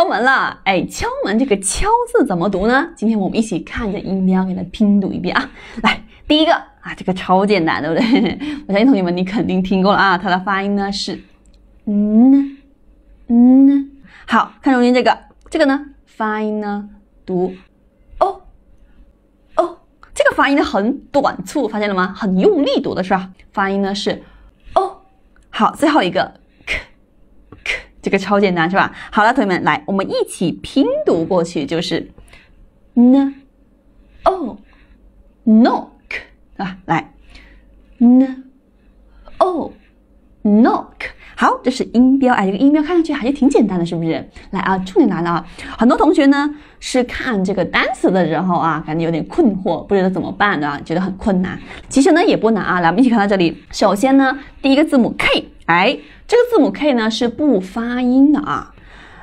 敲门了，哎，敲门这个“敲”字怎么读呢？今天我们一起看着音标给它拼读一遍啊。来，第一个啊，这个超简单，对不对？我相信同学们你肯定听过了啊，它的发音呢是嗯嗯。好看中间这个，这个呢发音呢读哦哦，这个发音呢很短促，发现了吗？很用力读的是吧？发音呢是哦。好，最后一个。这个超简单是吧？好了，同学们，来，我们一起拼读过去，就是 n o knock，对吧？来 n o knock，好，这是音标，哎，这个音标看上去还是挺简单的，是不是？来啊，重点来了啊！很多同学呢是看这个单词的时候啊，感觉有点困惑，不知道怎么办的，觉得很困难。其实呢也不难啊，来，我们一起看到这里。首先呢，第一个字母 K，哎。这个字母 K 呢是不发音的啊。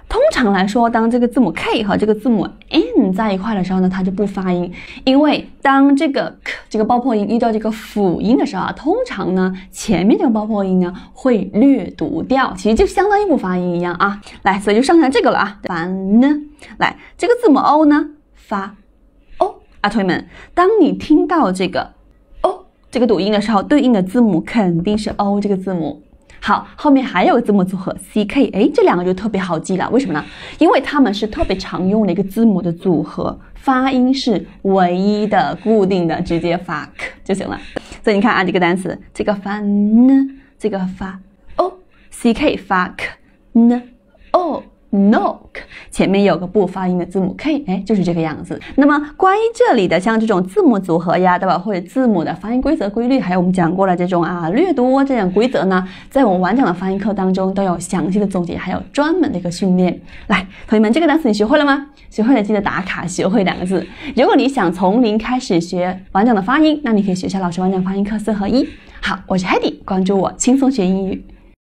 通常来说，当这个字母 K 和这个字母 N 在一块的时候呢，它就不发音。因为当这个这个爆破音遇到这个辅音的时候啊，通常呢前面这个爆破音呢会略读掉，其实就相当于不发音一样啊。来，所以就剩下这个了啊。发呢？来，这个字母 O 呢发 O 啊，同学们，当你听到这个 O 这个读音的时候，对应的字母肯定是 O 这个字母。好，后面还有个字母组合 C K，哎，这两个就特别好记了。为什么呢？因为它们是特别常用的一个字母的组合，发音是唯一的、固定的，直接发 k 就行了。所以你看啊，这个单词，这个发 n，，这个发 o，C K 发 k n，o。knock 前面有个不发音的字母 k，哎，就是这个样子。那么关于这里的像这种字母组合呀，对吧？或者字母的发音规则规律，还有我们讲过的这种啊略多这种规则呢，在我们完整的发音课当中都有详细的总结，还有专门的一个训练。来，同学们，这个单词你学会了吗？学会了记得打卡，学会两个字。如果你想从零开始学完整的发音，那你可以学下老师完整发音课四合一。好，我是 Hedy，关注我，轻松学英语。